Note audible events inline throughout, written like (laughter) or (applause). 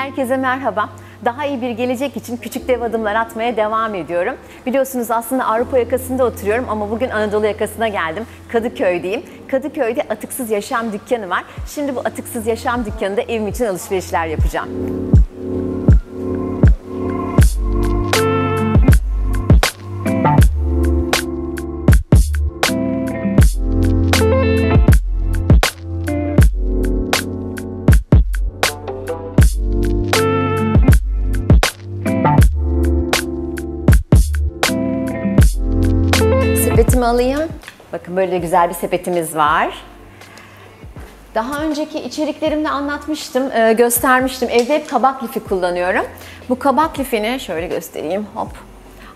Herkese merhaba. Daha iyi bir gelecek için küçük dev adımlar atmaya devam ediyorum. Biliyorsunuz aslında Avrupa yakasında oturuyorum ama bugün Anadolu yakasına geldim. Kadıköy'deyim. Kadıköy'de atıksız yaşam dükkanı var. Şimdi bu atıksız yaşam dükkanında evim için alışverişler yapacağım. Böyle güzel bir sepetimiz var. Daha önceki içeriklerimde anlatmıştım, e, göstermiştim. Evde hep kabak lifi kullanıyorum. Bu kabak lifini şöyle göstereyim. Hop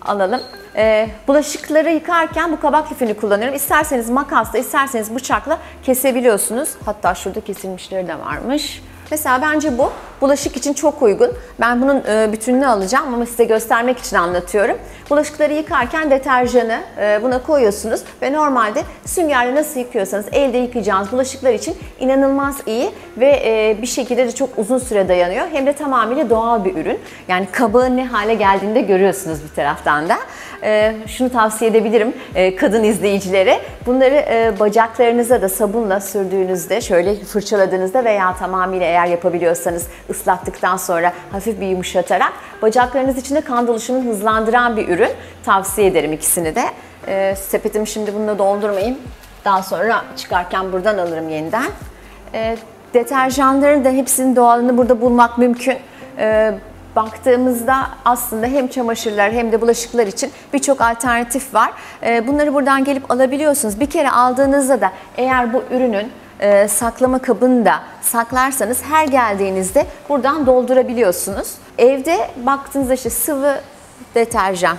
alalım. E, bulaşıkları yıkarken bu kabak lifini kullanıyorum. İsterseniz makasla, isterseniz bıçakla kesebiliyorsunuz. Hatta şurada kesilmişleri de varmış. Mesela bence bu bulaşık için çok uygun. Ben bunun e, bütününü alacağım ama size göstermek için anlatıyorum. Bulaşıkları yıkarken deterjanı e, buna koyuyorsunuz ve normalde süngerle nasıl yıkıyorsanız elde yıkayacağınız bulaşıklar için inanılmaz iyi ve e, bir şekilde de çok uzun süre dayanıyor. Hem de tamamıyla doğal bir ürün. Yani kabağın ne hale geldiğini de görüyorsunuz bir taraftan da. Şunu tavsiye edebilirim kadın izleyicilere. Bunları bacaklarınıza da sabunla sürdüğünüzde, şöyle fırçaladığınızda veya tamamıyla eğer yapabiliyorsanız ıslattıktan sonra hafif bir yumuşatarak bacaklarınız içinde kan dolaşımını hızlandıran bir ürün. Tavsiye ederim ikisini de. E, sepetimi şimdi bununla doldurmayayım. Daha sonra çıkarken buradan alırım yeniden. E, deterjanların da hepsinin doğalını burada bulmak mümkün. Baktığımızda aslında hem çamaşırlar hem de bulaşıklar için birçok alternatif var. E, bunları buradan gelip alabiliyorsunuz. Bir kere aldığınızda da eğer bu ürünün e, saklama kabında saklarsanız her geldiğinizde buradan doldurabiliyorsunuz. Evde baktığınızda işte sıvı deterjan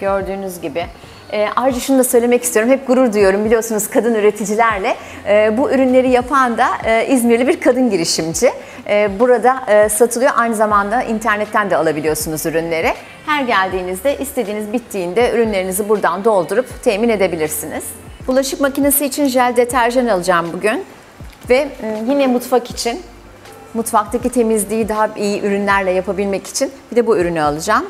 gördüğünüz gibi. E, ayrıca şunu da söylemek istiyorum. Hep gurur duyuyorum biliyorsunuz kadın üreticilerle. E, bu ürünleri yapan da e, İzmirli bir kadın girişimci. E, burada e, satılıyor. Aynı zamanda internetten de alabiliyorsunuz ürünleri. Her geldiğinizde istediğiniz bittiğinde ürünlerinizi buradan doldurup temin edebilirsiniz. Bulaşık makinesi için jel deterjan alacağım bugün. Ve e, yine mutfak için, mutfaktaki temizliği daha iyi ürünlerle yapabilmek için bir de bu ürünü alacağım.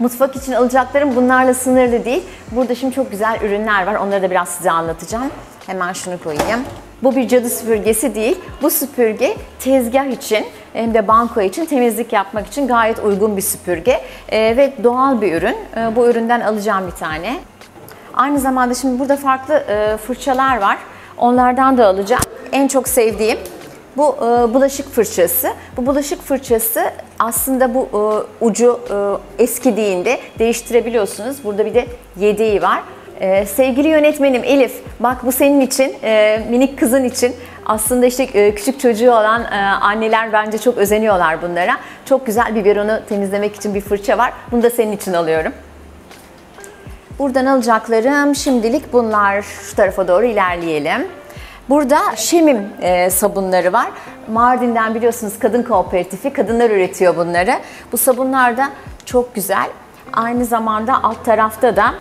Mutfak için alacaklarım bunlarla sınırlı değil. Burada şimdi çok güzel ürünler var. Onları da biraz size anlatacağım. Hemen şunu koyayım. Bu bir cadı süpürgesi değil. Bu süpürge tezgah için hem de banko için temizlik yapmak için gayet uygun bir süpürge. Ee, ve doğal bir ürün. Ee, bu üründen alacağım bir tane. Aynı zamanda şimdi burada farklı e, fırçalar var. Onlardan da alacağım. En çok sevdiğim bu e, bulaşık fırçası. Bu bulaşık fırçası aslında bu e, ucu e, eskidiğinde değiştirebiliyorsunuz. Burada bir de yedeği var. E, sevgili yönetmenim Elif, bak bu senin için, e, minik kızın için. Aslında işte e, küçük çocuğu olan e, anneler bence çok özeniyorlar bunlara. Çok güzel biberonu temizlemek için bir fırça var. Bunu da senin için alıyorum. Buradan alacaklarım şimdilik bunlar. Şu tarafa doğru ilerleyelim. Burada Şemim e, sabunları var. Mardin'den biliyorsunuz kadın kooperatifi, kadınlar üretiyor bunları. Bu sabunlar da çok güzel. Aynı zamanda alt tarafta da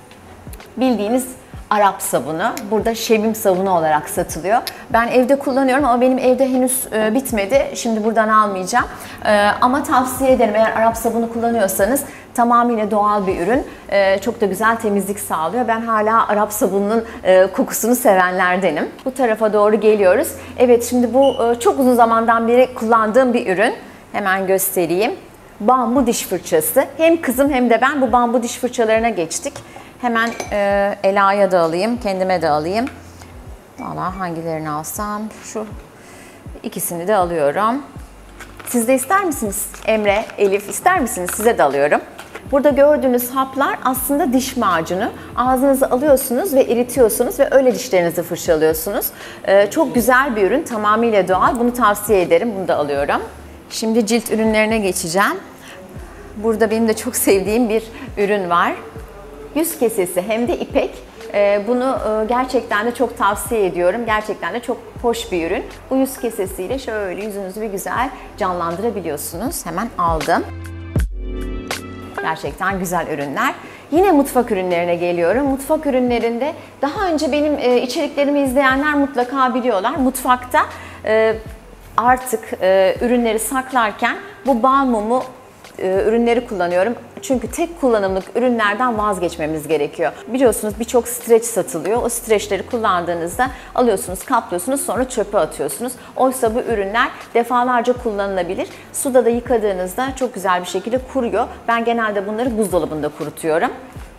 bildiğiniz Arap sabunu. Burada şebim sabunu olarak satılıyor. Ben evde kullanıyorum ama benim evde henüz e, bitmedi. Şimdi buradan almayacağım. E, ama tavsiye ederim eğer Arap sabunu kullanıyorsanız tamamıyla doğal bir ürün. E, çok da güzel temizlik sağlıyor. Ben hala Arap sabununun e, kokusunu sevenlerdenim. Bu tarafa doğru geliyoruz. Evet şimdi bu e, çok uzun zamandan beri kullandığım bir ürün. Hemen göstereyim. Bambu diş fırçası. Hem kızım hem de ben bu bambu diş fırçalarına geçtik. Hemen e, Ela'ya da alayım, kendime de alayım. Valla hangilerini alsam? Şu ikisini de alıyorum. Siz de ister misiniz? Emre, Elif ister misiniz? Size de alıyorum. Burada gördüğünüz haplar aslında diş macunu. Ağzınıza alıyorsunuz ve eritiyorsunuz ve öyle dişlerinizi fırçalıyorsunuz. Ee, çok güzel bir ürün, tamamıyla doğal. Bunu tavsiye ederim. Bunu da alıyorum. Şimdi cilt ürünlerine geçeceğim. Burada benim de çok sevdiğim bir ürün var yüz kesesi hem de ipek. Ee, bunu e, gerçekten de çok tavsiye ediyorum. Gerçekten de çok hoş bir ürün. Bu yüz kesesiyle şöyle yüzünüzü bir güzel canlandırabiliyorsunuz. Hemen aldım. Gerçekten güzel ürünler. Yine mutfak ürünlerine geliyorum. Mutfak ürünlerinde daha önce benim e, içeriklerimi izleyenler mutlaka biliyorlar. Mutfakta e, artık ürünleri saklarken bu bal mumu e, ürünleri kullanıyorum. Çünkü tek kullanımlık ürünlerden vazgeçmemiz gerekiyor. Biliyorsunuz birçok streç satılıyor. O streçleri kullandığınızda alıyorsunuz, kaplıyorsunuz, sonra çöpe atıyorsunuz. Oysa bu ürünler defalarca kullanılabilir. Suda da yıkadığınızda çok güzel bir şekilde kuruyor. Ben genelde bunları buzdolabında kurutuyorum.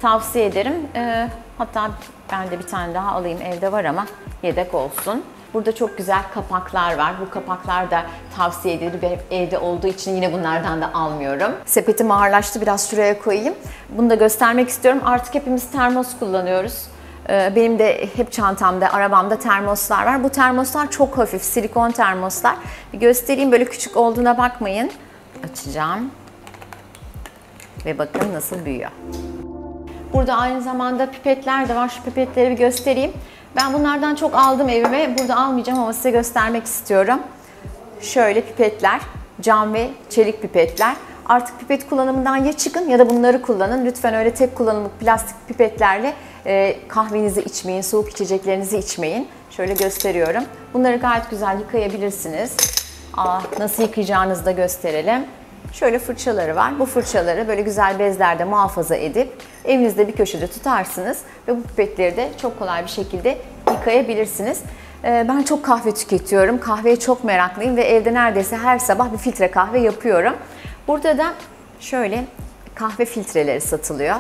Tavsiye ederim. E, hatta ben de bir tane daha alayım evde var ama yedek olsun. Burada çok güzel kapaklar var. Bu kapaklar da tavsiye edilir. Benim evde olduğu için yine bunlardan da almıyorum. Sepetim ağırlaştı. Biraz şuraya koyayım. Bunu da göstermek istiyorum. Artık hepimiz termos kullanıyoruz. Ee, Benim de hep çantamda, arabamda termoslar var. Bu termoslar çok hafif, silikon termoslar. Bir göstereyim, böyle küçük olduğuna bakmayın. Açacağım. Ve bakın nasıl büyüyor. Burada aynı zamanda pipetler de var. Şu pipetleri bir göstereyim. Ben bunlardan çok aldım evime. Burada almayacağım ama size göstermek istiyorum. Şöyle pipetler, cam ve çelik pipetler. Artık pipet kullanımından ya çıkın ya da bunları kullanın. Lütfen öyle tek kullanımlık plastik pipetlerle e, kahvenizi içmeyin, soğuk içeceklerinizi içmeyin. Şöyle gösteriyorum. Bunları gayet güzel yıkayabilirsiniz. Aa, nasıl yıkayacağınızı da gösterelim. Şöyle fırçaları var. Bu fırçaları böyle güzel bezlerde muhafaza edip evinizde bir köşede tutarsınız ve bu pipetleri de çok kolay bir şekilde yıkayabilirsiniz. Ee, Ben çok kahve tüketiyorum. Kahveye çok meraklıyım ve evde neredeyse her sabah bir filtre kahve yapıyorum. Burada da şöyle kahve filtreleri satılıyor.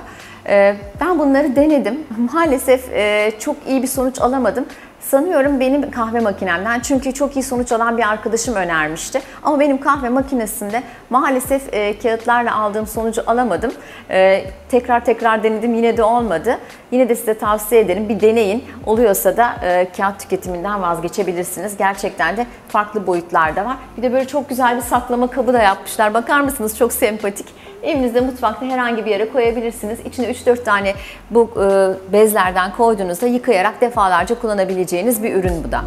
Ee, Ben bunları denedim. (laughs) Maalesef e, çok iyi bir sonuç alamadım. Sanıyorum benim kahve makinemden çünkü çok iyi sonuç alan bir arkadaşım önermişti. Ama benim kahve makinesinde maalesef e, kağıtlarla aldığım sonucu alamadım. E, tekrar tekrar denedim yine de olmadı. Yine de size tavsiye ederim bir deneyin. Oluyorsa da e, kağıt tüketiminden vazgeçebilirsiniz. Gerçekten de farklı boyutlarda var. Bir de böyle çok güzel bir saklama kabı da yapmışlar. Bakar mısınız? Çok sempatik. Evinizde mutfakta herhangi bir yere koyabilirsiniz. İçine 3-4 tane bu e, bezlerden koyduğunuzda yıkayarak defalarca kullanabileceğiniz bir ürün bu da.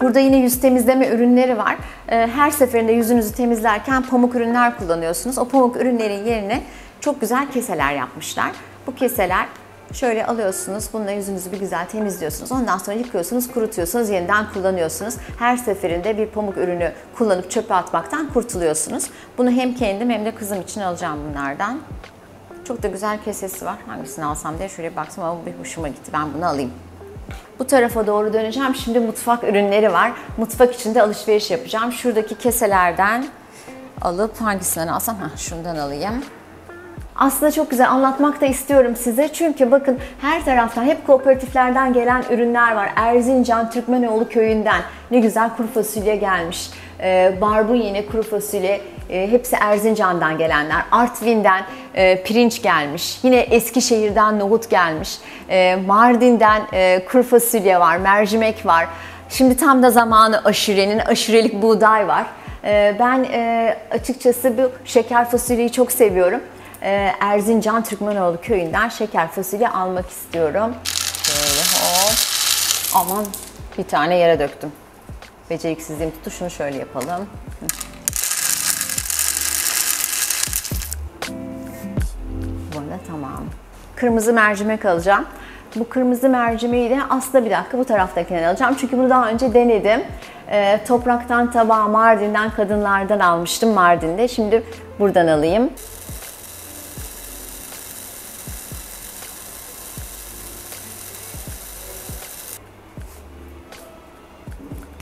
Burada yine yüz temizleme ürünleri var. Ee, Her seferinde yüzünüzü temizlerken pamuk ürünler kullanıyorsunuz. O pamuk ürünlerin yerine çok güzel keseler yapmışlar. Bu keseler şöyle alıyorsunuz, bununla yüzünüzü bir güzel temizliyorsunuz. Ondan sonra yıkıyorsunuz, kurutuyorsunuz, yeniden kullanıyorsunuz. Her seferinde bir pamuk ürünü kullanıp çöpe atmaktan kurtuluyorsunuz. Bunu hem kendim hem de kızım için alacağım bunlardan. Çok da güzel kesesi var. Hangisini alsam diye şöyle bir baktım ama bu bir hoşuma gitti. Ben bunu alayım. Bu tarafa doğru döneceğim. Şimdi mutfak ürünleri var. Mutfak için de alışveriş yapacağım. Şuradaki keselerden alıp hangisinden alsam? Heh, şundan alayım. Aslında çok güzel anlatmak da istiyorum size. Çünkü bakın her taraftan hep kooperatiflerden gelen ürünler var. Erzincan Türkmenoğlu köyünden ne güzel kuru fasulye gelmiş. Ee, barbunyine kuru fasulye e, hepsi Erzincan'dan gelenler. Artvin'den e, pirinç gelmiş. Yine Eskişehir'den nohut gelmiş. E, Mardin'den e, kuru fasulye var, mercimek var. Şimdi tam da zamanı aşurenin, aşurelik buğday var. E, ben e, açıkçası bu şeker fasulyeyi çok seviyorum. E, Erzincan Türkmenoğlu köyünden şeker fasulye almak istiyorum. Şöyle hop. Aman bir tane yere döktüm. Beceriksizliğim tuttu. Şunu şöyle yapalım. Burada tamam. Kırmızı mercimek alacağım. Bu kırmızı mercimeği de aslında bir dakika bu taraftakinden alacağım. Çünkü bunu daha önce denedim. Ee, topraktan tabağa Mardin'den kadınlardan almıştım Mardin'de. Şimdi buradan alayım.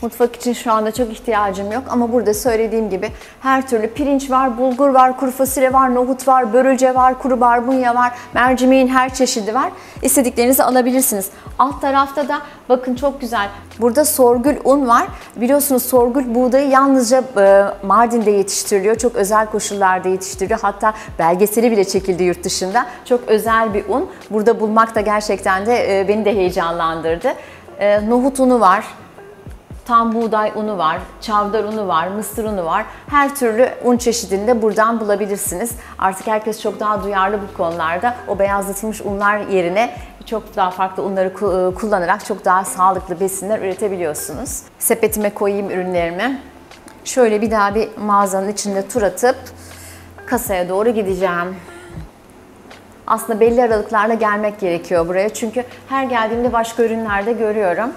Mutfak için şu anda çok ihtiyacım yok ama burada söylediğim gibi her türlü pirinç var, bulgur var, kuru fasulye var, nohut var, börülce var, kuru barbunya var, mercimeğin her çeşidi var. İstediklerinizi alabilirsiniz. Alt tarafta da bakın çok güzel. Burada sorgül un var. Biliyorsunuz sorgül buğdayı yalnızca e, Mardin'de yetiştiriliyor. Çok özel koşullarda yetiştiriliyor. Hatta belgeseli bile çekildi yurt dışında. Çok özel bir un. Burada bulmak da gerçekten de e, beni de heyecanlandırdı. E, nohut unu var. Tam buğday unu var, çavdar unu var, mısır unu var. Her türlü un çeşidini de buradan bulabilirsiniz. Artık herkes çok daha duyarlı bu konularda. O beyazlatılmış unlar yerine çok daha farklı unları ku- kullanarak çok daha sağlıklı besinler üretebiliyorsunuz. Sepetime koyayım ürünlerimi. Şöyle bir daha bir mağazanın içinde tur atıp kasaya doğru gideceğim. Aslında belli aralıklarla gelmek gerekiyor buraya. Çünkü her geldiğimde başka ürünlerde görüyorum.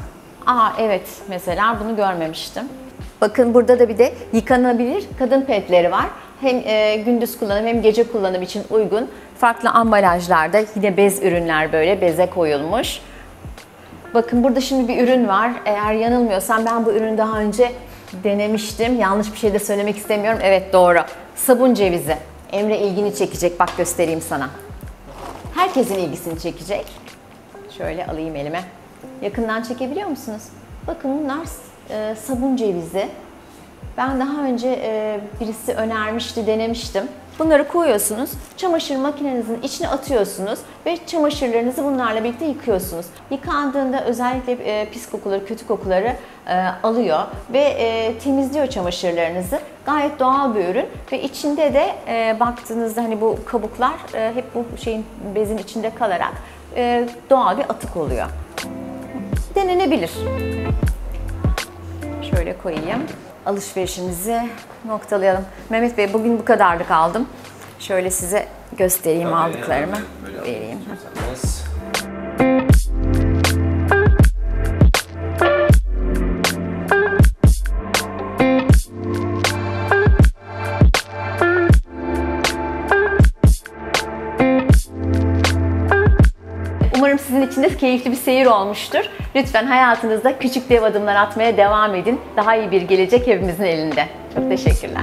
Aa evet mesela bunu görmemiştim. Bakın burada da bir de yıkanabilir kadın petleri var. Hem e, gündüz kullanım hem gece kullanım için uygun. Farklı ambalajlarda yine bez ürünler böyle beze koyulmuş. Bakın burada şimdi bir ürün var. Eğer yanılmıyorsam ben bu ürünü daha önce denemiştim. Yanlış bir şey de söylemek istemiyorum. Evet doğru. Sabun cevizi. Emre ilgini çekecek. Bak göstereyim sana. Herkesin ilgisini çekecek. Şöyle alayım elime. Yakından çekebiliyor musunuz? Bakın bunlar e, sabun cevizi. Ben daha önce e, birisi önermişti, denemiştim. Bunları koyuyorsunuz, çamaşır makinenizin içine atıyorsunuz ve çamaşırlarınızı bunlarla birlikte yıkıyorsunuz. Yıkandığında özellikle e, pis kokuları, kötü kokuları e, alıyor ve e, temizliyor çamaşırlarınızı. Gayet doğal bir ürün ve içinde de e, baktığınızda hani bu kabuklar e, hep bu şeyin bezin içinde kalarak e, doğal bir atık oluyor. Denenebilir. Şöyle koyayım. Alışverişimizi noktalayalım. Mehmet Bey bugün bu kadarlık aldım. Şöyle size göstereyim aldıklarımı. Böyle Vereyim. Umarım sizin için de keyifli bir seyir olmuştur. Lütfen hayatınızda küçük dev adımlar atmaya devam edin. Daha iyi bir gelecek hepimizin elinde. Çok teşekkürler.